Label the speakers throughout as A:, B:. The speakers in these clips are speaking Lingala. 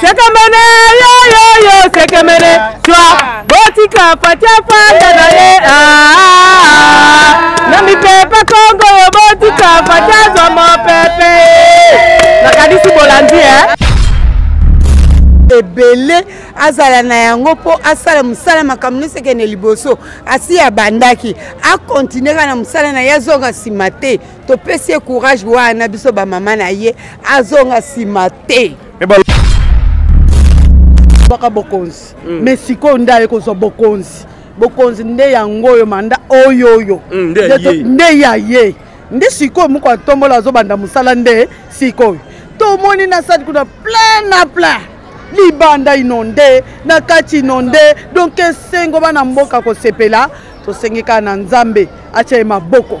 A: sekemene yoyoyo sekemene twa botika pati afanda na ye ah. na mipepe kongo yo botika pati azwa mopepe nakanisi bolandi e
B: ebele azala na yango mpo asala mosala makambo nyonso ekende liboso asi abandaki akontinue kaka na mosala na ye azonga nsima te topesi ye courage wana biso bamama na ye azonga nsima te baka bokonzi mm. me sikoyo nde aye kozwa bokonzi bokonzi nde yango oyo manda oyo oyo mm, nde ya ye nde sikoyo moko atombola azobanda mosala nde sikoyo tomoni na sadi kuna plein na plein libanda inonde na kati inonde donk esengo bana mboka kosepela tosengi kaka na nzambe atya ye maboko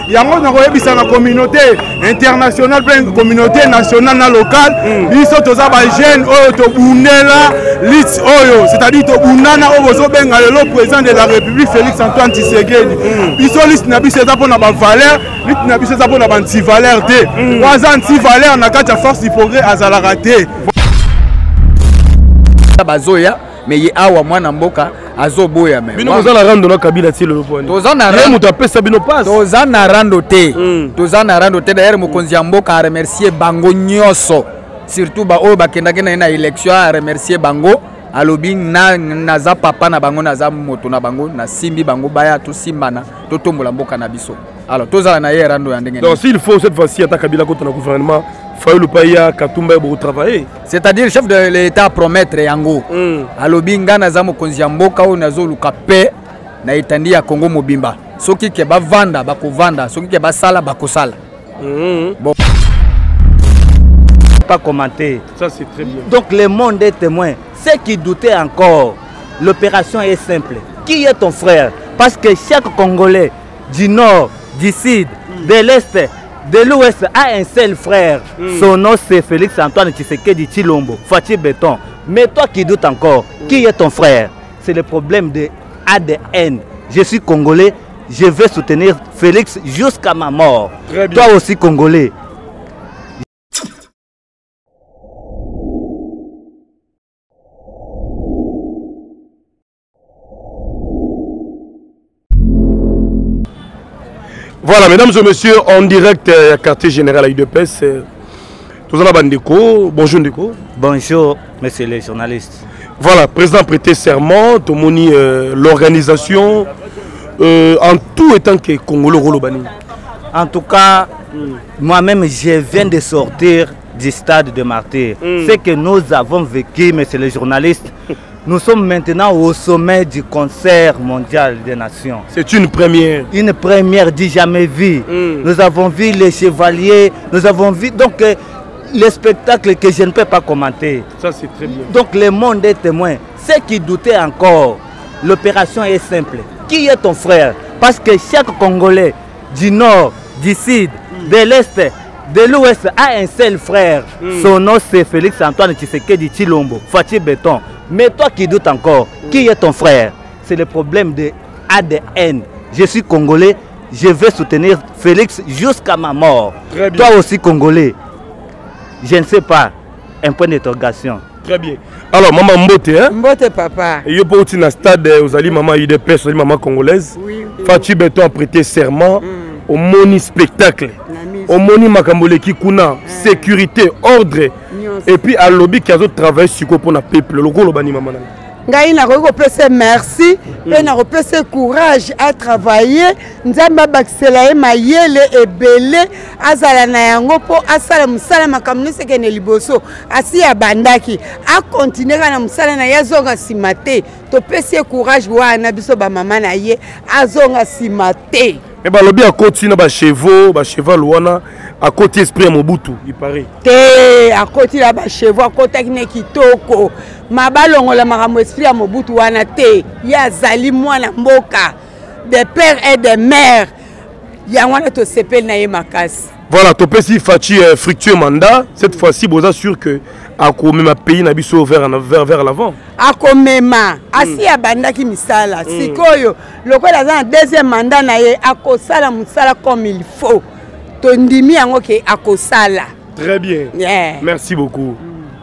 C: yango nakoyebisa na communauté internationale mpe communauté nationale na locale mm. biso toza bajeune oyo tobundela lite oyo c'est-à-dire tobundana oyo bozobenga lelo président de la république félix antoine tshisekedi mm. biso liste na biso eza mpona bavaleur lite na biso eza mpona bantivaleur te mm. oyo aza antivaleur na kati ya force du progrès azalaka te
D: bazoya mais ye awa mwana mboka azoboya me
E: bino boza na rando na kabila ti lelo poni
D: toza na
E: ye moto apesa bino pasi
D: toza na rando te mm. toza na rando te d'ailleurs mokonzi ya mboka aremercie bango nyonso surtout baoyo bakendaki na ye na élection aremercie bango alobi na, naza papa na bango naza moto na bango nasimbi bango baya tosimbana totombola mboka na biso alors tozala na ye rando ya ndenge
E: donc s'il faut cette fois-ci ata kabila kota na gouvernement fayulu paya katumba ye bokotravaille
D: c'est-à-dire chef de l'état promettre yango mm. alobi ngai naza mokonzi ya mboka oyo nazoluka pe na etandi ya congo mobimba soki ke bavanda bakovanda soki ke basala bakosala
E: mm.
D: bon.
F: pas commenter
E: ça c'est très bien
F: donc le monde est témoin ceux qui doutaient encore l'opération est simple qui est ton frère parce que chaque congolais du nord, du sud, de l'est de l'Ouest a un seul frère. Hmm. Son nom c'est Félix Antoine Tshisekedi Chilombo, Fatih Béton. Mais toi qui doutes encore, qui est ton frère C'est le problème de ADN. Je suis congolais, je vais soutenir Félix jusqu'à ma mort. Toi aussi congolais,
E: Voilà, mesdames et messieurs, en direct à euh, quartier général à Idepes. tout euh, la Bandeko, bonjour Ndeko.
F: Bonjour, messieurs les journalistes.
E: Voilà, président prêté serment, le euh, l'organisation, en tout étant que Congolo
F: En tout cas, moi-même, je viens de sortir du stade de martyr. Hmm. Ce que nous avons vécu, messieurs les journalistes, Nous sommes maintenant au sommet du concert mondial des nations.
E: C'est une première.
F: Une première dit jamais vue. Hmm. Nous avons vu les chevaliers, nous avons vu donc euh, les spectacles que je ne peux pas commenter.
E: Ça c'est très bien.
F: Donc le monde est témoin. Ceux qui doutaient encore, l'opération est simple. Qui est ton frère Parce que chaque Congolais du nord, du sud, hmm. de l'est, de l'ouest a un seul frère. Hmm. Son nom c'est Félix Antoine Tshisekedi Chilombo, Fatih Béton. Mais toi qui doutes encore, qui est ton frère C'est le problème de ADN. Je suis congolais, je vais soutenir Félix jusqu'à ma mort. Très bien. Toi aussi congolais, je ne sais pas. Un point d'interrogation.
E: Très bien. Alors maman Mbote hein?
G: Mbote papa.
E: Et yo poti na stade eh, ozali maman UDPS, ozali maman congolaise.
G: Oui. oui.
E: Fatshi Beton a prêté serment mm. au moni spectacle. Au moni makambo leki kuna ah. sécurité, ordre. Et puis à lobby qui a travaillé sur quoi pour na peuple. Lokolo bani maman.
H: ngai nakoki kopesa ye merci mpe hmm. nakopesa ye courage atravaille nzambe abakisela ye mayele ebele azala na yango mpo asala mosala makambo nyonso ekende liboso asi abandaki akontinue kaka na mosala na ye azonga nsima te topesi ye courage wana biso bamama na ye azonga nsima te
E: me balobi akoti na bachevaux bacheval wana akoti esprit ya mobutu ipare
H: te akoti na bachevaux akotaki na kitoko maba longola makambo esprit ya mobutu wana te ye azali mwana mboka de père et de mère yango wana tosepeli na ye makasi
E: voilà topesi faci euh, fructueux mandat cette fois-ci boza sûr que akomema pays na biso vers, vers, vers l'avant
H: akomema asi mm. abandaki misala mm. sikoyo lokola aza na deuxième mandat na ye akosala mosala comme il faut tondimi yango ke akosala
E: très bien
H: yeah.
E: merci beaucoup mm.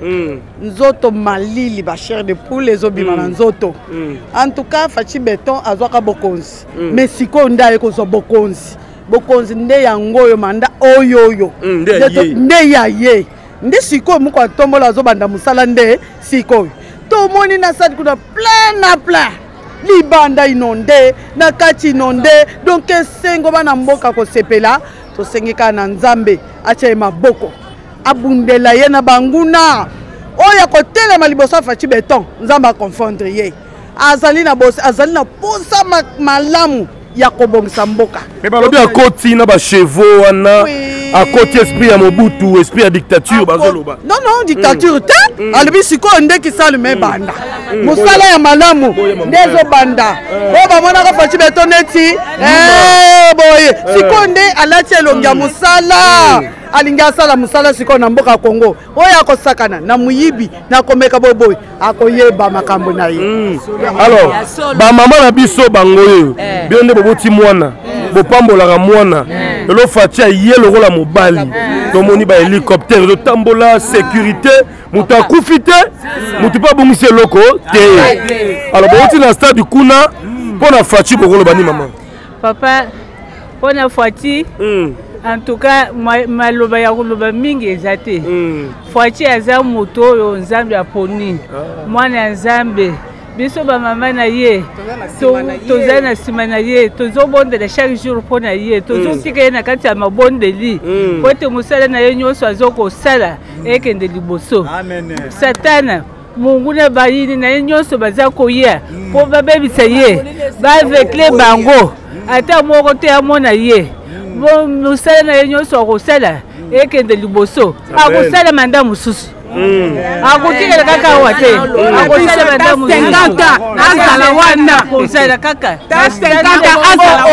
E: Mm.
H: nzoto malili ba chair de poule ezobima mm. na nzoto
E: mm.
H: en tout cas faci beton azwaka bokonzi mm. mais sikoyo nde aye kozwa bokonzi bokonzi nde yango oyo manda oyo oyo
E: mm, nde
H: ya ye nde sikoyo moko atombola azobanda mosala nde sikoyo tomoni na sadi kuna plein na plein libanda inonde na kati inonde donk esengo bana mboka kosepela tosengeka na nzambe atya ye maboko abundela ye na banguna oyo akotelema liboso ya faci beton nzambe aconfondre ye azali na bosi azali na posa malamu ya kobongisa mboka
E: me balobi akoti na bachevaux wana akoti esprit ya mobutu esprit ya dictature bazoloba
H: non non dictature te mm. Mm. alobi sikoyo nde kisali me mm. banda mosala ya malamu nde ezobanda oyo bamonaka faci beto neti eh, boye eh. sikoyo nde alati elongi ya mosala alingi asala mosala sikoyo na mboka congo oyo akosakana na moyibi na komeka boboyi akoyeba makambo na ye mm.
E: alors bamama na biso bango oyo eh. bino nde boboti mwana eh. bopambolaka mwana eh. lelo faci aye lokola mobali tomoni bahélicoptère ezotambola sécurité moto akufi te moto mpe abongisi eloko te alors bouti na stade kuna mpo na faci bokoloba ni mama
I: papa mpo na fwati mm. en tout cas maloba ya koloba mingi eza te mm. fwati aza moto oyo nzambe aponi ah. mwana ya nzambe biso bamama na ye toza na nsima na ye tozobondela chaque jour mpo na ye tozotika mm. ye na kati ya mabondeli mm. mpo ete mosala na ye nyonso azokosala ekende liboso satana monguna bayini na ye nyonso baza koya mpo hmm. babebisa ye bavekle bango ata moko te amona ye mosala na ye nyonso akosala ekende liboso akosala manda mosusu hmm. akotikela kaka awa te hmm. akosala manda mosusu azala wana kozala kaka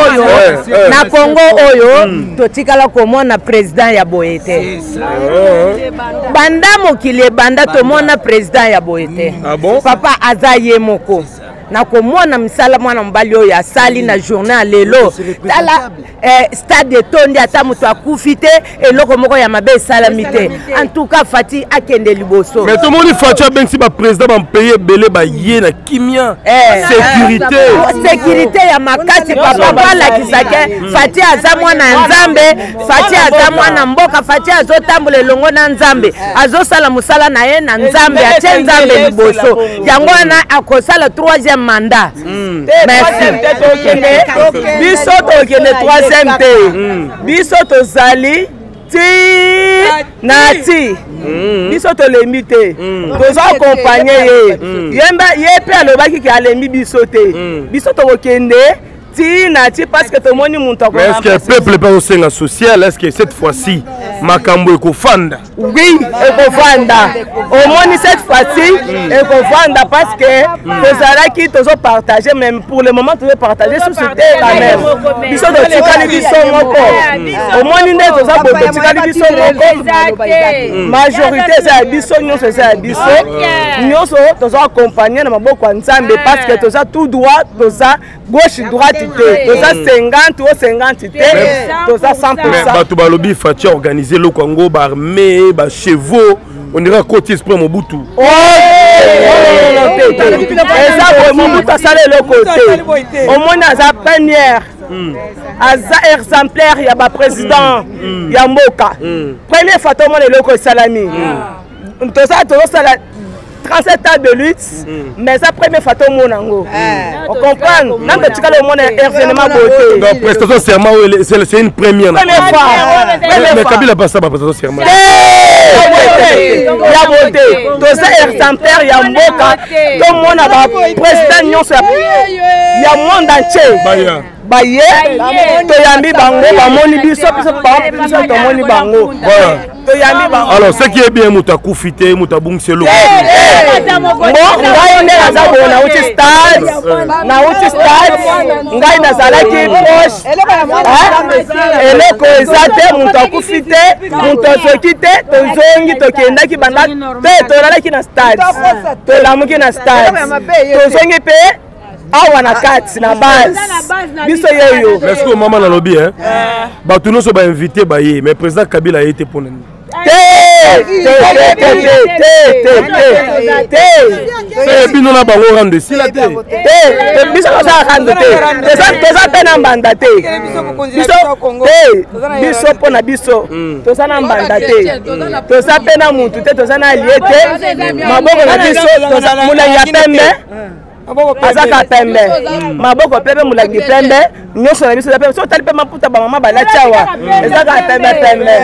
G: oyo
E: eh, eh.
G: na kongo oyo totikala komona president ya boye te banda mokili ebanda tomona president ya boye te mm.
E: ah bon?
G: papa aza ye moko nakomona misala mwana mobali oyo asali na journée ya lelo tala eh, stade etondi ata moto akufi te eloko moko ya mabe esalami te en tout cas fati akende liboso
E: mais tomoni fati abengisi baprésident bampaye ebele baye na kimia
G: eh,
E: sécurité eh,
G: sécurité ya makasi papa balakisa ke hmm. fati aza mwana ya nzambe fati aza mwana mboka fati azotambola elongo na nzambe eh. azosala mosala na ye na nzambe atye nzambe liboso yango wana akosala troisième mandat hmm.
H: biso tokende troisième te hmm. biso tozali ti na ti mm. biso tolembi te mm. toza akompagne ye mm. yemba ye mpe alobaki ke alembi biso te biso tokokende ti na ti parce que tomoni moto
E: mais est ce que peuple mpe azosenga social est ce que cette fois ci makambo ekofanda
J: oui ekofanda omoni cette fois ci ekofanda parce que tozalaki tozopartage mais pour le moment tozopartage susu te quand même biso totikali biso moko omoni nde toza boye totikali biso moko mm. majorité eza ya biso nyonso eza ya biso nyonso toza accompagne na maboko ya nzambe ah. parce que toza tout droit toza gauche droite te toza 50 o 50 te toza 100
E: bato balobi faci organise eloko yango baarmee bachevaux on dirait akoti esprit mobutu
J: eza boye mobutu asala eloko te omoni aza première Mm. aza exemplaire ya baprésident mm. mm. ya mboka mm. premier fois tomona eloko esalami mm. toza tozosala 37 ans de lutte mm. mais eza première fois tomona yango eh. ocomprendre nano totikala omona ergenement bote
E: prestation serment oyo c'est une première mais kabila basa baprestation serment
J: ya bote toza exemplaire ya mboka tomona ba président nyonso ya monde entier baye toyambi bango bamoni biso biso biso tomoni bango toyambi bango
E: alors ce qui est bien moto akufi te moto abungisi eloko
J: ngai nde naza boye nauti stade nauti stade ngai nazalaki proche eloko eza te moto akufi te moto azoki te tozongi tokendaki banda mpe tolalaki na stade tolamuki na stade tozongi mpe awa na kati na base biso yeyo
E: merci ko mama nalobi e bato nyonso bainvite baye mais président kabila aye te mpo na nini te bino na bango rando esila te
J: biso tozala rando te toza mpe na mbanda te biso te biso mpo na biso mm. toza na mbanda te toza mpe na mutu te toza na alie te maboko na biso molangi ya pembe azaka pembe maboko pembe molangi pembe nyonso na biso eza pembe so otali mpe maputa bamama balati awa ezaka pembe pembe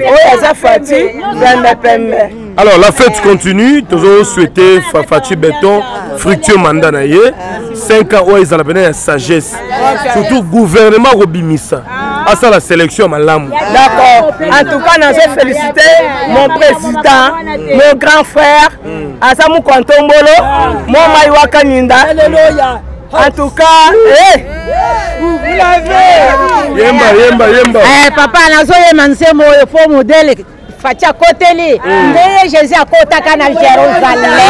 J: oyo aza fati pembe pembe
E: Alors la fête continue, toujours souhaiter Fafachi Beton, fructueux mandat na ye, 5 ans oyo ezala pena ya sagesse. Surtout gouvernement kobimisa. Asa la sélection ya malamu.
J: D'accord. En tout cas, nazo féliciter mon président, mon grand frère, Asa Mukontombolo, mon Maiwa Kaninda. Alléluia. En tout cas, eh, vous l'avez.
E: Yemba, yemba, yemba.
G: Eh, papa nazoyema nzembo oyo po modele faci akoteli mm. ndeye jésus akotaka na jérusaleme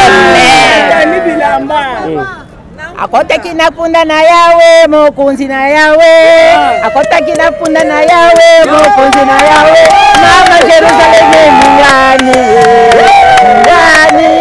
G: akotaki na punda na yawe mokonzi na yawe ah. akotaki na punda na yawe mokonzi na yawe mama jerusaleme mingani mingani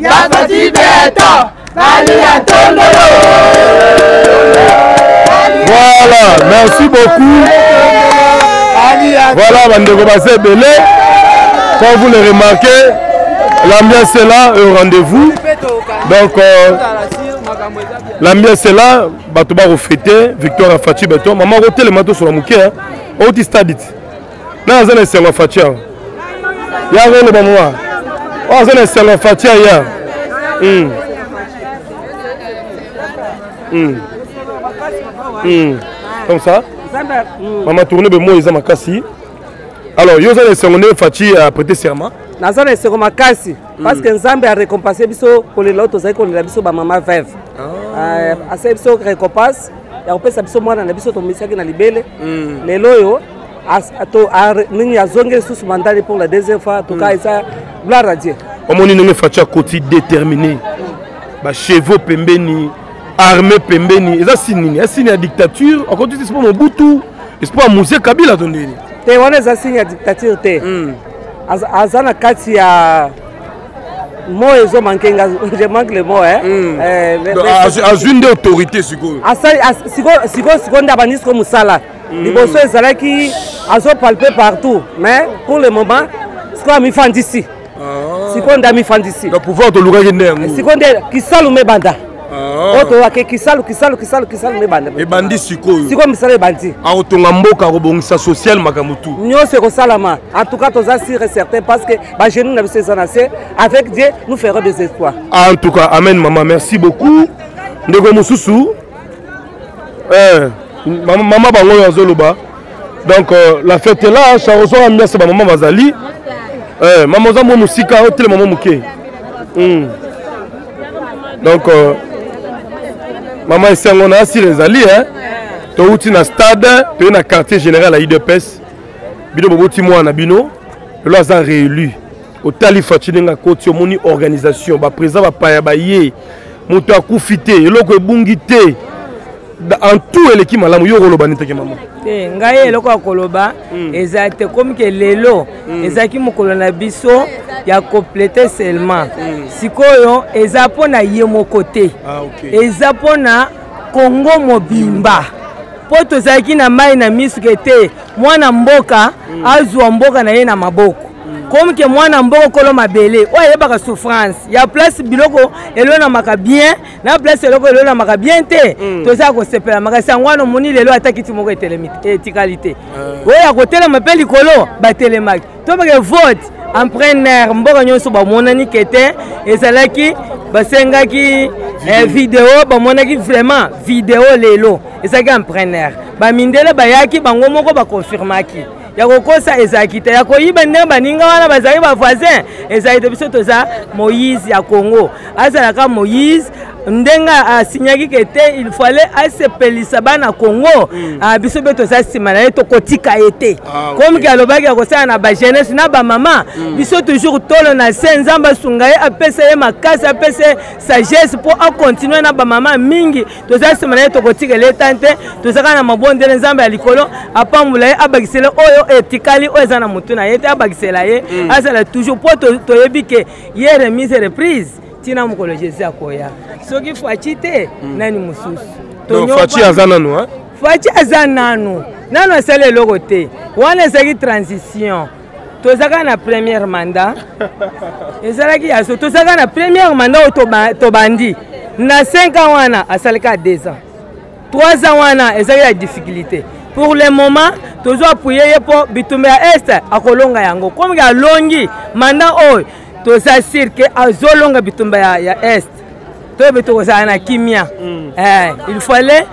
A: ya koti beto balia tondolo
E: voilà merci beaucoup voilà bandeko baza ebele quand vous le remarquez l'ambiance est là au rendez-vous donc euh, l'ambiance est là bato bakofete victoire ya faci beton mama okotelema tosola moke outi stadit na aza na esengo ya faci awa ya koloba mwa oyo aza na esengo ya faci aya hmm. hmm. hmm. comme ça mama tourne be moi eza makasi alors yo oza na esengo nde faci a prêté serment
K: naza na esengo makasi mm. parce que nzambe arécompense biso kolela oyo tozali kolela biso bamama veve ah. euh, asali biso récompense ya kopesa biso mwana na biso tomisaki na libele mm. lelo oyo nini azongi lisusu mandali pour la deuxième fois toka hmm. eza gloire à dieu
E: omoni ndenge faci akoti déterminé bachevaux pembeni armé pembeni eza sini nini ya sini ya dictature akoti ti spo mobutu spo ya muse kabila to ndeni
K: te wana eza sini ya dictature te hmm. aza na kati ya moi ezo manke nga je manque le mot hein hmm.
E: eh, azwi nde autorité sikoyo
K: sikoyo sikoyo nde abandi sikoyo mosala liboso ezalaki azopalpe partout mais pour le moment sikoyo amifandisi ah. sikoyo nde amifandisi
E: pouvoir tolukaki nde yango
K: sikoyo nde kisalu mebanda oyo ah. toyake kisalu kisalu kisalu kisalu nde ebanda
E: ebandi sikoyo
K: sikoyo misala ebandi
E: akotonga mboka akobongisa social makambo tu
K: nyonso ekosalama en tout cas toza sur et certain parce que bagenou na biso eza na se avec dieu nous ferons des espoirs
E: en tout cas amen mama merci beaucoup ndeko mosusu eh, mama bango oyo azoloba donc euh, la fête là charosona miasa bamama bazali eh, mama oza mwa mosika otelema mwa moke hmm. donc euh, mama esengo na asile ezali eh? touti na stade toye na quartier général ya idps bino boboti mwana na bino lelo aza réélu otali faci ndenge akoti omoni organisation baprésident bapaya baye moto akufi te eloko ebungi te en tout eleki malamu yo okoloba nini teke mama
A: te ngai eloko ya koloba hmm. eza te komi ke lelo hmm. ezalaki mokolo na biso ya complete seulement hmm. sikoyo eza mpo na ye moko te ah, eza mpo na kongo mobimba mpo tozalaki na mai na miso ke te mwana mboka mm. azwa mboka na ye na maboko mm. comme ke mwana mboka okolo mabele oyo ayebaka souffrance ya place biloko elonamaka bien na place eloko elonamaka bien te mm. toza ya kosepela makasi yango wana omoni lelo ata kiti moko etikali te euh. oyo ya kotelema mpe likolo batelemaki tobake vote en plein air mboka nyonso bamonani ke te ezalaki basengaki eh, video bamonaki vraiment video lelo ezalaki en plein air bamindele bayaki bango moko bakonfirmaki ya kokosa ezalaki te ya koyiba ndenge baninga wana bazali bavoisin ezali te biso toza moïse ya congo azala ka moïse ndenge asignaki ke te il fallait asepelisa bana congo mm. ah, biso mpe toza nsima na ye tokotika ye te ah, comme ke alobaki akosala na bajeunesse na bamama mm. biso toujours tolo na se nzambe asunga ye apesa ye makasi apesa ye sagesse mpo akontinue na bamama mingi toza nsima na ye tokotikela ye tan te toza kaka na mabondele nzambe ya likolo apambola ye abakisela oyo etikali oyo eza na motu na ye te abakisela ye mm. azala toujours mpo toyebi ke ye remise reprise ntina mokolo jésus akoya soki faci te hmm. nani mosusu
E: faci aza nanu
A: faci aza nanu nanu asali eloko te wana ezalaki transition tozalaka na première mandat ezalaki ya so tozalaka na première mandat oyo tobandi na 5 ans wana asalaka 2 ans 3 ans wana ezali ya difficulté pour le moment tozo appuye ye mpo bitumba ya est akolonga yango komi alongi manda oyo toza sur ke azolonga bitumba ya, ya est toyebi tokozala na kimia mm. eh, il fallait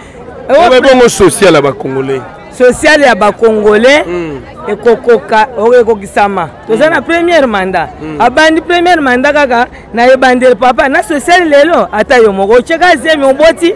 E: ebongo eh, social ya bacongolais
A: social ya bacongolais mm. ekokoka ekokisama toza mm. na première mandat mm. abandi première mandat kaka na ebandeli papa na social lelo ata yo moko otyeka zemi oboti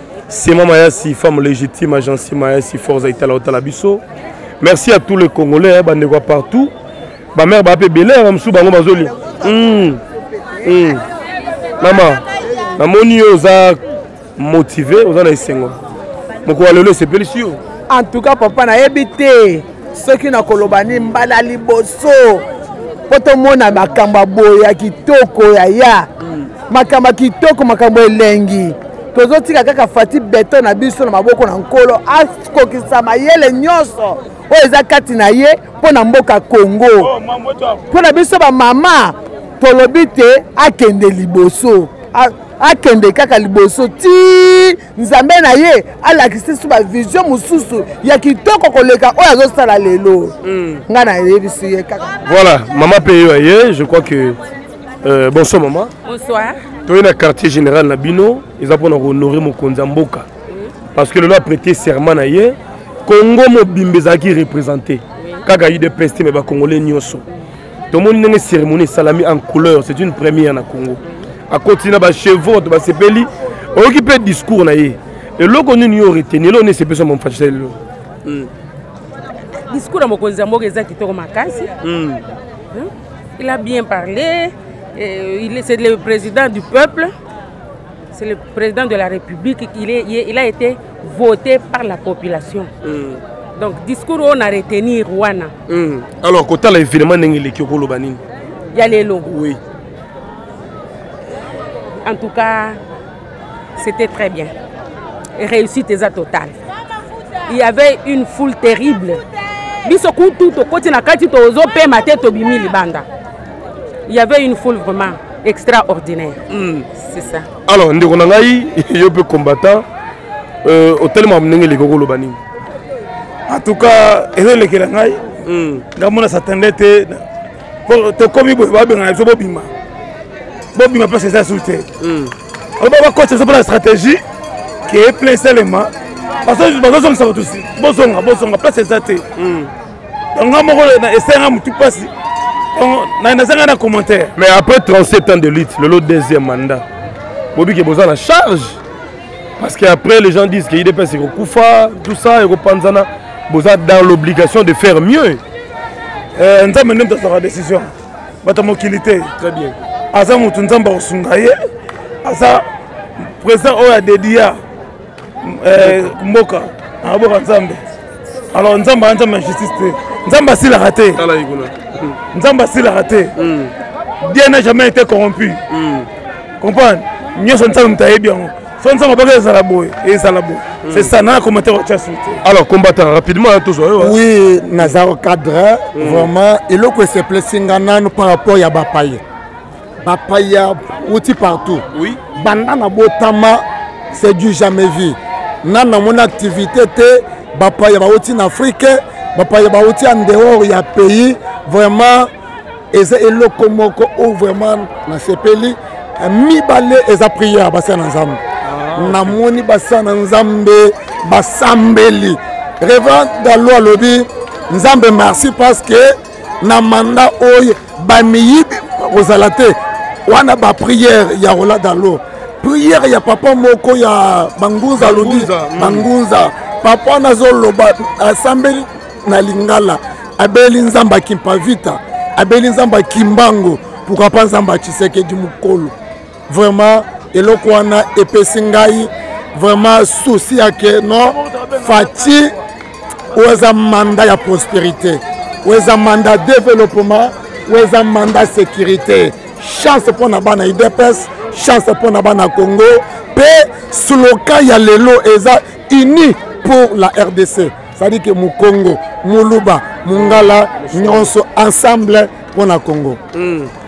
E: Sema Mayasi, femme légitime, agence Mayasi, Forza Itala Otala Biso. Merci à tous les Congolais, hein, bande quoi partout. Ba mère ba pe belé, ba msou bango bazoli. Hum. Hum. Maman, na moni yo za motivé, oza na esengo. Moko alelo sepeli sur.
B: En tout cas papa na yebite. soki nakoloba nini mbala liboso mpo tomona makambo ya boye ya kitoko ya ya makambo ya kitoko makambo elengi tozotika kaka fati beton na biso na maboko na nkolo akokisa mayele nyonso oyo eza kati na ye mpo na mboka congo oh, mpo na biso bamama tolobi te akende liboso akende kaka liboso ti nzambe na ye alakisa biso bavizio mosusu ya kitoko koleka oyo azosala lelo mm. ngai nayebisi ye kaka
E: voilà mama mpe yo aye je crois que euh, bonsoir mama
J: bonsoir
E: toye na quartier général na bino eza mpona kohonore mokonzi ya mboka parce que lelo aprete serment na ye congo mobimba ezalaki représente kaka udps te me bacongolais nyonso tomoni ndenge cérémonie esalami en couleur c'est une première na congo akoti na bachevaux bato basepeli oyoki mpe discours na ye eloko nini yo oreteni eloko nini esepesa mamfachisa lelo hmm.
L: discours ya mokonzi ya mboka eza kitoko makasi hmm. Hmm. il a bien parlé euh, c'est le président du peuple c'est le président de la république il, est, il a été vote par la population mm. donc discours oyo na retenir wana
E: mm. alors kotala événement ndenge eleki okoloba nini
L: ya lelo
E: oui
L: en tout cas c'était très bien réussite eza totale il y avait une foule terrible biso kutu tokoti na kati tozopema te tobimi libanda il y avait une foule vraiment extraordinaire mm. c'est ça
E: alors ndeko na ngai yo mpe combattant euh, otelema ndenge eleki okoloba nini
M: en tout cas ezo elekela ngai hmm. ngamona satande te tokomi boye babengana biso bobima bobima place eza su te hmm. aloba bakoca biso mpona stratégie ke plein selema bazozongisa bato bozonga bozonga place eza te hmm. donc nga moko esengaka motu mpasi nazanga na commentaire
E: mais après 37 ans de lutte lelo deuxième mandat bobike boza na charge parce que après les gens disent que idps ekokufa tout ça ekopanzana boza dans l'obligation de faire mieux eh,
M: nzambe nde moto azwaka décision bato ya mokili te
E: très bien
M: aza moto nzambe akosunga ye aza président oyo adedia eh, mboka akoboka nzambe alors nzambe aa nzambe ya justice te nzambe asilaka te nzambe asilaka te hmm. dieu n'a jamais été corrompu hmm. comprendre nyonso nzambe moto ayebi yango so nzambe abaki ezala boye ezala boye hmm. c'est ça nana commentaire watya su te
E: alors combattant rapidement hein, tozwa yo
N: oui naza cadre vraiment eloko eseplesi nga nanu par rapport ya bapaye bapaya uti partout
E: oui.
N: banda na botama c'est du jamais vu nani namoni activité te bapaya bauti na afrike bapaya bauti ya ndehor ya pays vraiment eza eloko moko oyo vraiment nasepeli mibale eza prière basala na nzambe ah, namoni basala na nzambe basambeli reverend dalo alobi nzambe merci parce que na manda oyo bamiyibi kozala te wana bapriere ya rola dalo priere ya papa moko ya bangunza alobi mm. bangunza papa wana azoloba asambeli na lingala abeli nzambe akimpavita abeli nzambe akimbango pourkua pa nzambe achisekedi mokolo vraiment eloko wana epesi ngai vraiment souci ya ke non faci oyo eza manda ya prospérité oyo eza manda développement oyo eza manda sécurité chance mpo na bana idps chance mpo na bana congo mpe sloka ya lelo eza uni pour la rdc cestadi ke mokongo moluba mongala nyonso ensemble mpo na congo
E: mm.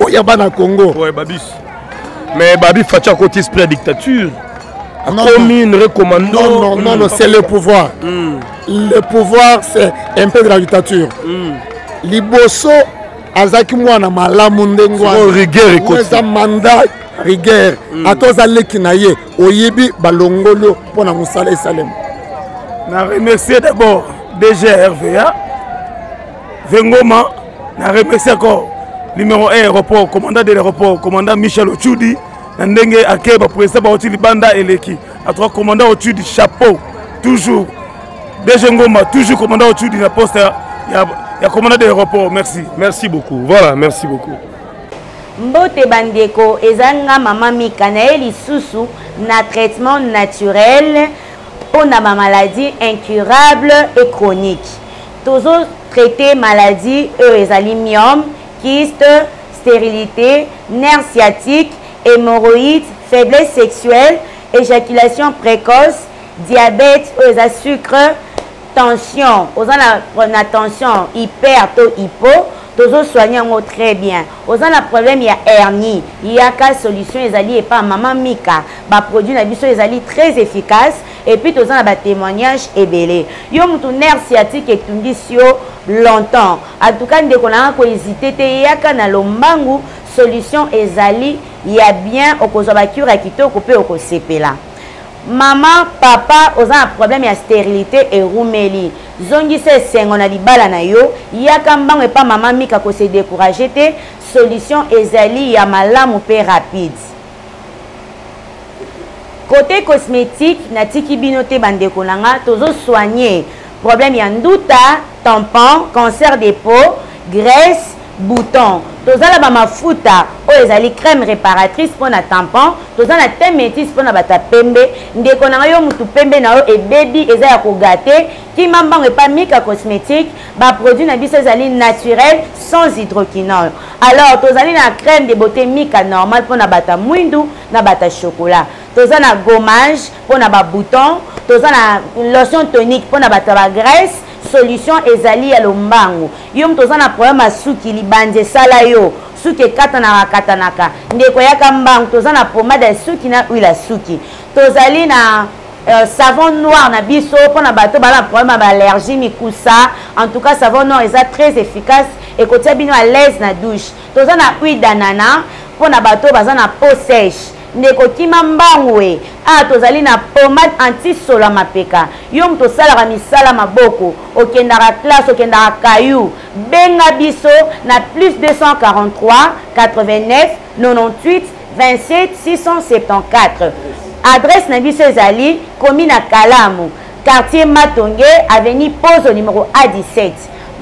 N: oyo ya bana congo
E: ouais, babis mais babi faci akoti esprit ya dictature akomi une recommandant
N: non non, non, non c'est le pouvoir mm. le pouvoir c'est un peu de la dictature mm. liboso azalaki mwana malamu ndenge wanaeza manda rigueur
M: mm.
N: ata oza leki na ye oyebi balongoli mpo na mosala esalema
M: na remercie d'abord dg rva vengoma na remercie encore numéro 1 aéroport commandant de l'aéroport commandant michel ochudi na ndenge ake baprésident bauti libanda eleki atoka commandant ochudi chapeau toujours dg ngoma toujours commandant ochudi na poste ya, ya, ya commandant de l'aéroport merci
E: merci beaucoup voilà merci beaucoup
O: mbote bandeko eza nga mama mika na ye lisusu na traitement naturel mpo na bamaladi incurable et chronique tozo traite maladie oyo ezali myome kiste stérilité nerf sciatique hémorroïde faiblesse sexuelle éjaculation précoce diabète oyo eza sucre tension oza na, na tension hyper to hypo tozosoigne yango très bien oza na problème ya hernie yaka solution ezali epa mama mika baproduit na biso ezali très efficace et puis toza na ba témoignage ebele yo mutu nerf sciatique etungisi yo longtemps en tout cas ndeko na nga ko hésiter te yaka na lombangu solution ezali ya bien okozwa ba cure ya kitoko mpe okosepela mama papa oza na problème ya sterilité erumeli zongisa esengo na libala na yo yaka mbango epa mama mika kose décourage te solution ezali ya malamu mpe rapide Cote cosmetique na tiki bino te bandeko na nga tozo soigner problème ya nduta, tampon, cancer de peau, graisse, bouton. Toza na ba mafuta oyo ezali crème réparatrice mpo na tampon, toza na thé métis mpo na bato ya pembe. Ndeko na nga yo mutu pembe na yo ebebi eza ya kogate, kima mbango epa Mika cosmetique ba produit na biso ezali naturel sans hydroquinone alors tozali na crème de beauté mika normal mpo na bata mwindu na bata chocolat toza na gommage mpo na babouton toza na lotion tonique mpo na bato ya bagraisse solution ezali ya lombangu yo moto oza na problème ya suki libanzi esala yo suki ekatanaka katanaka ndeko yaka mbangu toza na pomade ya suki na huile ya suki tozali na Euh, savon noir na biso mpo na bato bala problème ya baallergie mikusa en tout cas savon noir eza très efficace ekotia bino à l'aise na douche toza na huile d'anana mpo na bato baza na peau sèche ndeko kima mbangu e awa ah, tozali na pomade antisola mapeka yo moto osalaka misala maboko okendaka classe okendaka kayu benga biso na plus 243 89 98 27 674 adresse na biso ezali komi na kalamu quartier matonge avenue pozo numero a 17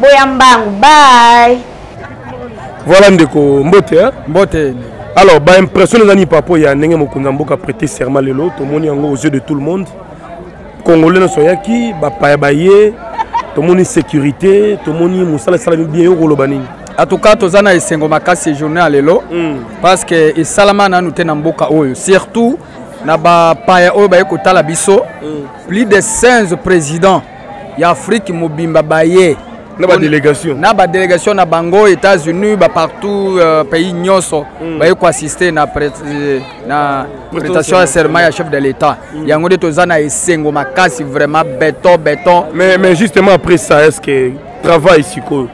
O: boya mbangu bay
E: voilà ndeko mbote hein?
D: mbote
E: alors baimpression eza nini papo ya ndenge mokonzi ya mboka prêté serment lelo tomoni yango aux yeux de tout le monde congolais nyonso ayaki bapaya baye tomoni sécurité tomoni mosala esalami bien yo koloba nini
D: En tout cas, toza na esengo makasi journée à lelo mm. parce que esalama nanu te na mboka oyo surtout na bapaya oyo baye kotala biso mm. plus de 16 présidents ya afrique mobimba baye
E: na badélégation
D: na badélégation na bango états-unis bapartout euh, pays nyonso mm. baye koassiste na, pré, na prestation ya serment ya chef de l'état mm. yango nde toza na esengo makasi vraiment beton beton
E: mais, mais justement après ça est ce que travail sikoyo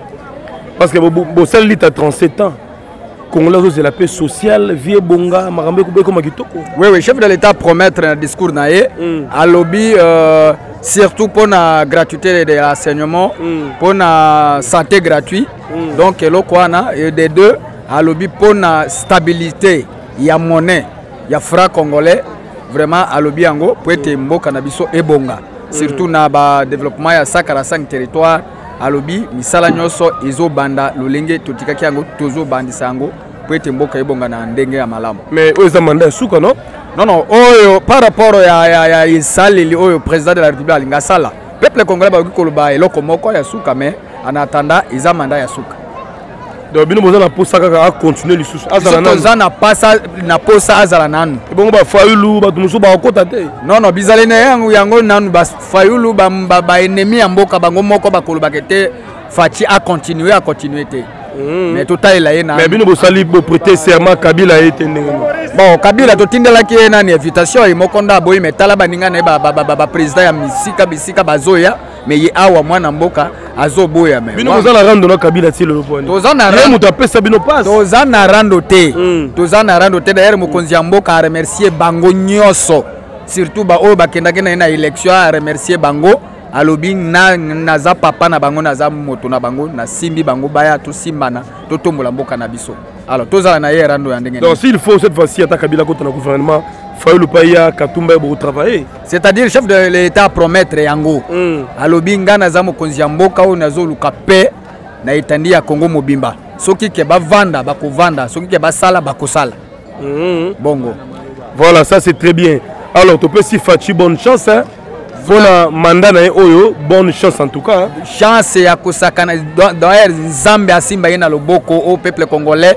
E: parce que bosali lita 37 ans congolais azozela mpe social vie ebonga makambo ekuba ekoma kitoko
D: oui oui chef de l'état promettre na discours na ye mm. alobi euh, surtout mpo na gratuité de l'enseignement mpo mm. na santé gratuit mm. donc eloko wana de deux alobi mpo na stabilité ya monnaie ya franc congolais vraiment alobi yango mpo ete mboka na biso ebonga surtout na badéveloppement ya sakara 5 territoire alobi misala nyonso ezobanda lolenge totikaki yango tozobandisa yango mpo ete mboka ebonga na ndenge ya malamu
E: mais oyo eza manda ya suka
D: no nono oyo par rapport ya, ya, ya esaleli oyo président de la république alingi asala peuple congolais bakoki koloba eloko moko ya suka mais en attendant eza manda ya suka
E: donc bino boza na posa kaka acontinue lisusu
D: azalatoza na pasa na posa azala nanu
E: ebongo bafayulu bato mosusu bakokota te
D: nono bizali na yango yango nanu bafayulu baennemi ya mboka bango moko bakolobaka te faci acontinue acontinue te hmm. mais totalela ye
E: name bino bosali boprete serment kabila ye te ndenge
D: bon kabila totindelaki ye nani invitation ye moko nde aboyi me tala baninga na ye baprésident ya misika bisika bazoya mais ye awa mwana mboka azoboya me
E: bino boza na rando na kabila ti lelo poni
D: toza na ye
E: moto apesa bino pasi
D: toza na rando te mm. toza na rando te d'ailleurs mokonzi ya mboka aremercie bango nyonso surtout baoyo bakendaki na ye na élection aremercie bango alobi na, naza papa na bango naza moto na bango nasimbi bango baya tosimbana totombola mboka na biso alors tozala na ye rando ya ndenge
E: donc s'il faut cette fois-ci ata kabila kota na gouvernement fayulu paya katumba ye bokotravaille
D: c'est-à-dire chef de l'état promettre yango mm. alobi ngai naza mokonzi ya mboka oyo nazoluka pe na etandi ya congo mobimba soki ke bavanda bakovanda soki ke basala bakosala
E: mm.
D: bongo
E: voilà ça c'est très bien alors topesi faci bonne chance hein? mpona manda na ye oyo bonne chance en tout cas
D: chance ya kosakana d'ailleurs nzambe asimba ye na loboko o peuple congolais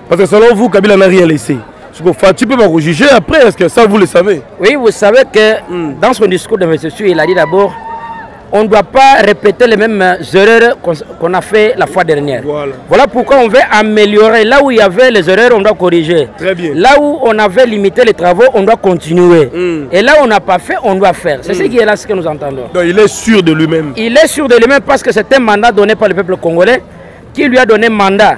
P: Parce que
E: selon vous, Kabila n'a rien laissé. Ce Tu peut me juger après, est-ce que ça vous le savez
P: Oui, vous savez que hmm, dans son discours de d'investiture, il a dit d'abord on ne doit pas répéter les mêmes euh, erreurs qu'on a fait la fois dernière.
E: Voilà.
P: pourquoi on veut améliorer. Là où il y avait les erreurs, on doit corriger.
E: Très bien.
P: Là où on avait limité les travaux, on doit continuer. Hmm. Et là où on n'a pas fait, on doit faire. C'est hmm. ce qui est là, ce que nous entendons.
E: il est sûr de lui-même.
P: Il est sûr de lui-même parce que c'est un mandat donné par le peuple congolais qui lui a donné mandat.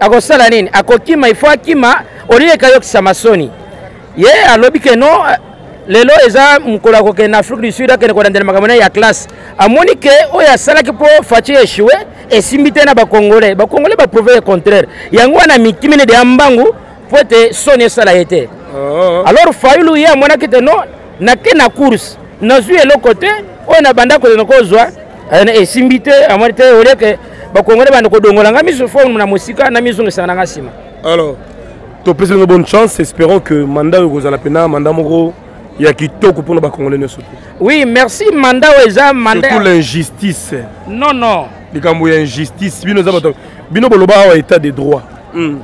P: akosala nini akokima ifo akima olileka yokisa masoni ye yeah, alobi ke no lelo eza mokolo ya kokende na afrique du sud akende kolandela makambo na ye ya classe amoni ke oyo asalaki mpo faci echoue esimbi te na bacongolais bacongolais baprouve ye contraire yango wana mitimi nede ya mbangu mpo ete soni esala ye te oh. alors fayulu ye amonaki te no nake na course nazwi eloko te oyo na banda kozana kozwa eh, esimbi te amoni te oleke bakongole banda kodongola nga miso fo na mosika na mizongisaka na nga nsima
E: alors topesi bino bonne chance espérons que mandat oyo ekozala mpena mandat moko ya kitoko mpona bakongole nyonso te
P: oui merci mandat oyo eza mandat
E: surtout l'injustice
P: non non
E: likambo ya injustice bino eza bato bino boloba awa état de droit
P: mm.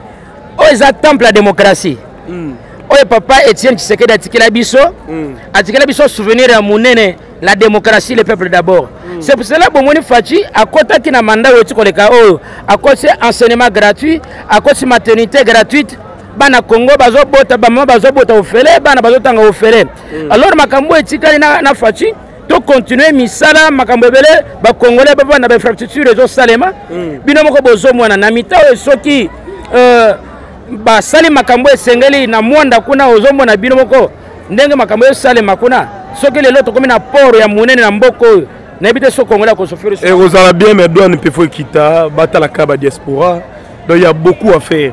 P: oyo eza temple ya démocratie mm. oyo papa etienne tshisekedi atikela biso mm. atikela biso souvenir ya monene la démocratie le peuple d'abord mm. c'est pour cela bomoni faci akotaki na mandat oyo ti koleka oyo akoti enseignement gratuit akoti maternité gratuite bana congo bazobota bamama bazobota ofele bana bazotanga ofele mm. alors makambo etikali na, na faci to continuer misala makambo ebele bakongole baba na bainfrastructure ezosalema mm. bino moko bozomwana na mita oyo soki euh, basali makambo esengeli na mwanda kuna ozomona bino moko ndenge makambo ezosalema kuna soki lelo tokomi na port ya monene na mboka oyo nayebi te soki kongola kosofiri
E: ekozala bien mais douane mpe fo ekita batalaka badiaspora donc ya beaucoup à faire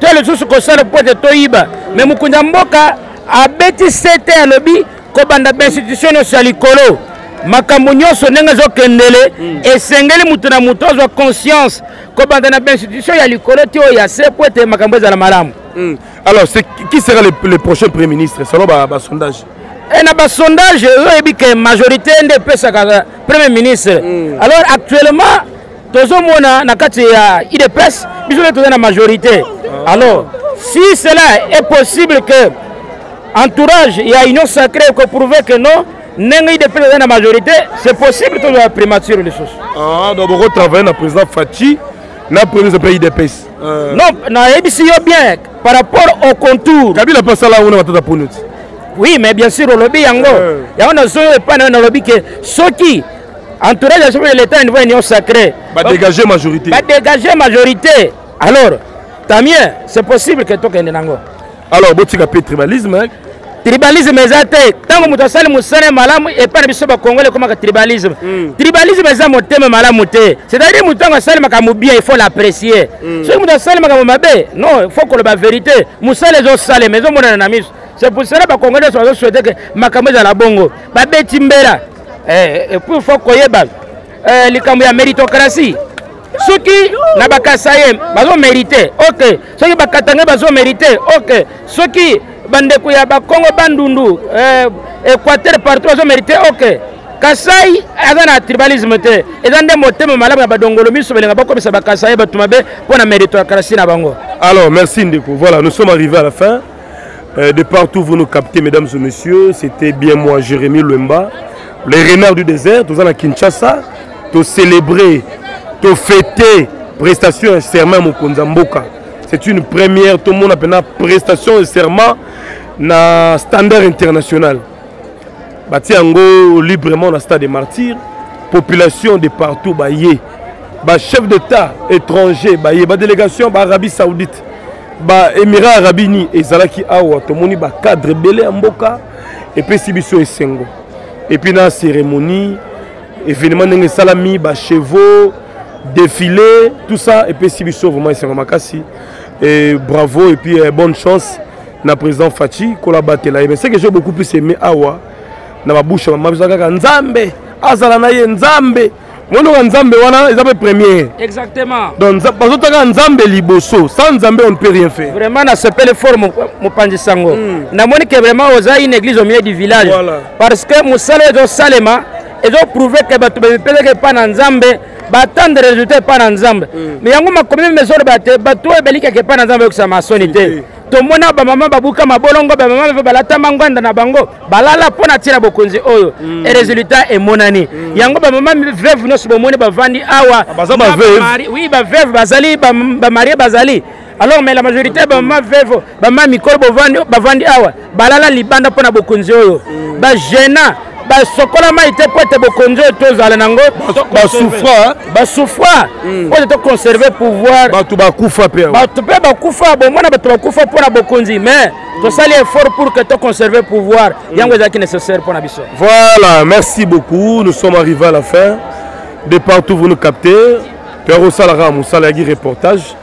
P: to lisusu kosala mpo te toyiba me mokonzi ya mboka abeti sete alobi kobanda bainstitution nyonso ya likolo makambo nyonso ndenge ezokendele mm. esengeli moto na moto azwa conscience kobanda na bainstitution ya likolo ti oyo ya se mpo ete makambo ezala malamu mm.
E: alors qui sera le, le prochain premier ministre selon basondage
P: ba e na basondage oyo oyebi ke majorité nde epesaka premier ministre mm. alors actuellement tozomona na kati ya idps biso nde toza na majorité ah. alors si cela est possible que entourage ya union sacré ekoprouve que non ndenge idps eza na majorité c'est possible tozwa primature lisusu
E: ah, donc bokotravaille na président faci na premier mpe idps
P: euh. non nayebisi yo bien par rapport au contour
E: kabila mpe asala yango na matata ponu ti
P: oui mais bien sûr olobi yango euh. yango nazoyo epai na yo nalobi ke soki entourage ya chef de l'état niveau union sacré
E: badégage majorité
P: badégage majorité alors tant mieux c'est possible que tokende nango
E: alors botika mpe tribalisme hein?
P: tribalisme eza te ntango moto asali mosala ya malamu epai na biso bakongole ekomaka tribalisme mm. tribalisme eza motema malamu te c'est-à-dire moto ntango asali makambo bien il faut l'apprécier mm. soki moto asali makambo mabe non il faut koloba verité mosala ezosalema ezomonana na miso c'est pour cela bakongole nyonso bazoswete ke makambo ezala bongo babeti mbela eh, eh puis faut koyeba eh, likambo ya méritocratie soki na bakasaye bazo mérite ok soki bakatange bazo mérite ok soki bandeko ya bakongo bandundu eh, équateur partout bazo mérite ok kasai aza na tribalisme te eza nde motema malamu ya badongolo miso belenga bakomisa bakasai bato mabe mpo na méritocratie na bango
E: alors merci ndeko voilà nous sommes arrivé à la fin Euh, de partout vous nous captez mesdames et messieurs c'était bien moi jérémy lemba les renards du désert toza na kinshasa tocélébrer tofete prestation ya serment ya mokonzi ya mboka c'est une première tomona mpena prestation ya serment na standard international batie yango librement na stade de martyr population de partout baye bachef d'état étranger baye badélégation baarabie saoudite baémirat arabini ezalaki awa tomoni bacadre ebele ya mboka epesi biso esengo epuis na cérémonie événement ndenge esalami bachevaux défilé tout ça epesi biso vraiment esengo makasi et bravo epuis eh, bonne chance na président Fatshi kola batela mais c'est que j'ai beaucoup plus aimé awa na ba bouche maman biso kaka nzambe azala na ye nzambe monoka nzambe wana eza mpe première
P: exactement
E: donc bazotaka nzambe liboso sans nzambe on ne peut rien faire
P: vraiment nasepeli fort mopanzi sango mm. namoni ke vraiment oza une église au milieu du village
E: voilà.
P: parce que mosala ezosalema ezoprouve ke bato bamipesaka epai na nzambe batande resultat epai na nzambe mm. me yango makomi mezo oloba te bato oyo balikaka epai na nzambe bayokisa masoni te tomona bamama babuka mabolongo bamama mpe balata mangwanda na bango balala mpo na ntina bokonzi oyo mm. resultat emonani mm. yango bamama veve nyonso bomoni bavandi awa ah, oui baveve bazali bamarie bazali alors mais la majorité bamama veve bamama mikolo bavandi awa balala libanda mpo na bokonzi oyo bagena basokola mai te mpo ete bokonzi oyo tozala nango
E: basouffra
P: basouffra hmm. mpo ete toconserve pouvoir
E: bato bakufa mpe
P: bato mpe bakufa bomona bato bakufa mpo na bokonzi mais tosali effort pour que toconserve pouvoir hmm. yango ezalaki nécessaire mpo na biso
E: voilà merci beaucoup nous sommes arrivés à la fin de partout vous nous captez mpe akosalaka mosala yaki reportage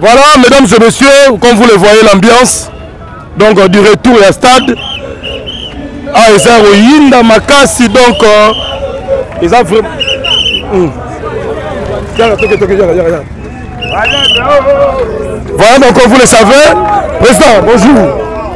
E: Voilà, mesdames et messieurs, comme vous le voyez, l'ambiance donc du retour à stade à ah, Ezaro Yinda Makassi. Donc, ils ont vraiment. Voilà, donc vous le savez. Président, bonjour.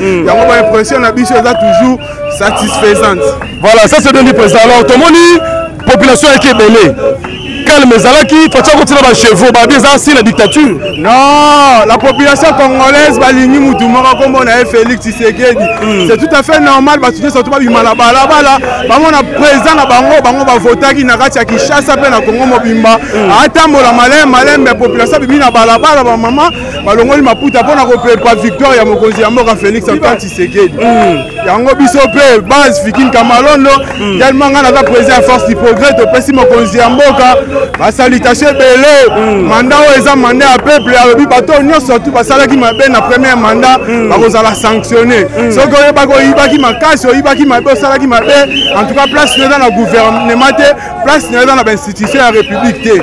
C: mm. yango ba impression na biso eza toujours satisfaisante
E: voilà ça c'est bien dit président alors tomoni population yaki ebele calme ezalaki faci akotina bachevaux babi eza asi na dictature
C: non la population congolaise balingi motu moko nkombo na ye félix tshisekedi hmm. c'est tout à fait normal bato nyonso bato babima na balabala bamona président na bango bango bavotaki na kati ya kinshasa mpe na congo mobimba hmm. atambola maleme maleme population abimi na balabala bamama balongoli maputa mpo na kopepa victoire ya mokonzi ya mboka félix antoine tshisekedi mm. yango biso mpe base fikin kamalondo mm. tellement ngai naza président ya force du progrès topesi mokonzi ya mboka basalitation ebele mm. manda oyo eza manda ya peuple alobi bato oyo nyonso tu basalaki mabe na première manda bakozala sanctionne soki oyebaki oyibaki makasi oyibaki mabe osalaki mabe en tout cas place no eza na gouvernement te place no eza na bainstitution ya république te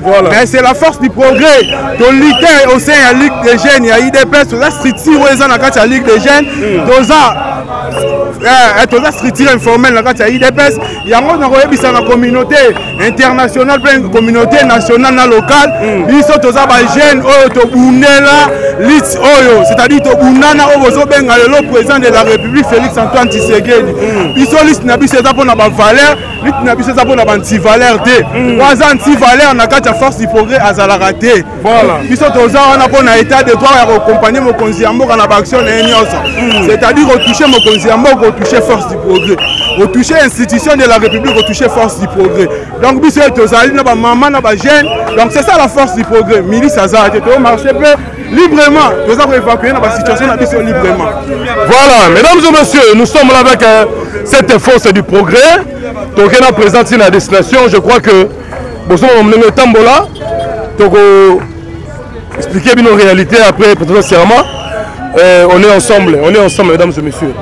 E: Voilà. Mais
C: c'est la force du progrès. To lutter au sein ya Ligue des jeunes, ya IDPS, toza structure oyo eza na kati ya Ligue des jeunes, mm. toza eh, eh, toza structure informelle na kati ya IDPS. Yango na koyebisa na communauté internationale mpe communauté nationale na locale, mm. biso toza ba jeunes oyo tobundela lutte oyo, c'est-à-dire tobundana oyo bozobenga lelo président de la République Félix Antoine Tshisekedi. Mm. Biso lutte na biso eza mpo na ba valeurs lutte na biso eza mpo na bantivaleur te mm. oyo aza antivaleur na kati ya force du progrès azalaka te biso toza wana mpo na état de droit ya kokompagne mokonzi ya mboka na baaction na ye nyonso mm. c'est-à-dire otouche mokonzi ya mboka otouche force du progrès otouche institution de la république otouche force du progrès donc biso ye tozali na bamama na bajeune donc c'est ça la force du progrès milice azala te tomarche mpe librement toza ko évacuer na ba situation na biso librement
E: voilà mesdames et messieurs nous sommes là avec euh, cette force du progrès toke na présent ti na destination je crois que bosomona ndenge etambola toko expliquer bino réalité après peut-être serment euh, on est ensemble on est ensemble mesdames et messieurs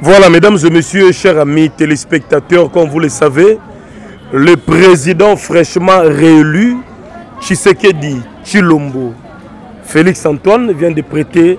E: Voilà, mesdames et messieurs, chers amis téléspectateurs, comme vous le savez, le président fraîchement réélu, Tshisekedi Chilombo, Félix Antoine, vient de prêter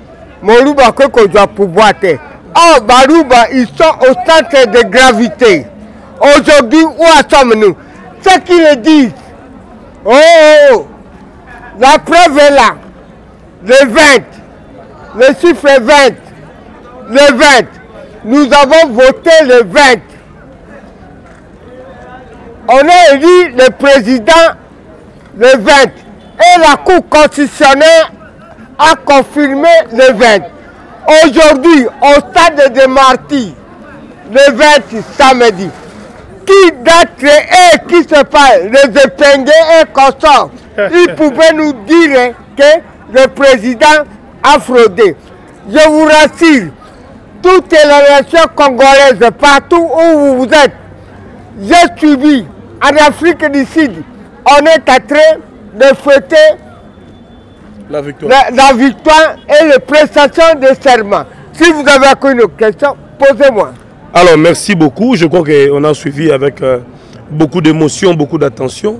Q: Moruba Koko doit pouvoir. Oh, Baruba, ils sont au centre de gravité. Aujourd'hui, où sommes-nous Ceux qui le disent, oh, oh, oh, la preuve est là. Le 20, le chiffre 20, le 20. Nous avons voté le 20 on a élu le président le 20 et la Cour constitutionnelle a confirmé le 20. Aujourd'hui, au stade de Marty, le 20 samedi, qui date et qui se passe, les épinglés et consorts, ils pouvaient nous dire que le président a fraudé. Je vous rassure, toutes les nations congolaises, partout où vous êtes, j'ai subi en Afrique du Sud, on est à train de fêter
E: la victoire,
Q: la, la et les prestations de serment. Si vous avez encore une question, posez-moi.
E: Alors, merci beaucoup. Je crois qu'on a suivi avec euh, beaucoup d'émotion, beaucoup d'attention.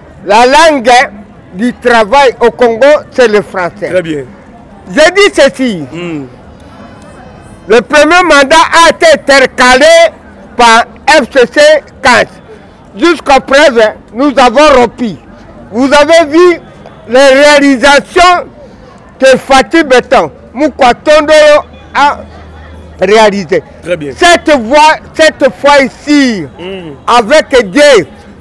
E: la
Q: langue du travail au Congo, c'est le français.
E: Très bien.
Q: J'ai dit ceci. Hmm. Le premier mandat a été intercalé par FCC 15. Jusqu'à présent, nous avons rompu. Vous avez vu les réalisations que Fatih Betan, Moukwatondoro a réalisées.
E: Très bien.
Q: Cette, cette fois ici, mm. avec Dieu,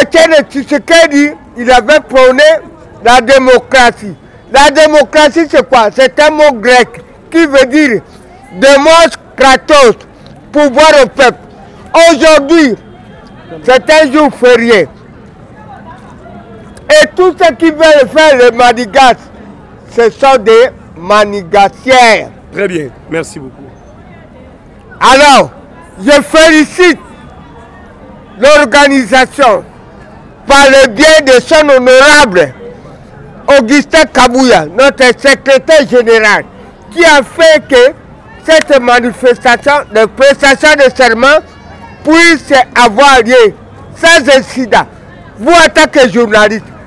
Q: Étienne Tshisekedi, il avait prôné la démocratie. La démocratie, c'est quoi C'est un mot grec qui veut dire démos kratos, pouvoir au peuple. Aujourd'hui, c'est un jour férié. Et tous ceux qui veulent faire le manigas, ce sont des manigassières.
E: Très bien, merci beaucoup.
Q: Alors, je félicite l'organisation par le bien de son honorable Augustin Kabouya, notre secrétaire général, qui a fait que cette manifestation de prestation de serment puisse avoir lieu sans incident. Vous, en tant que journaliste,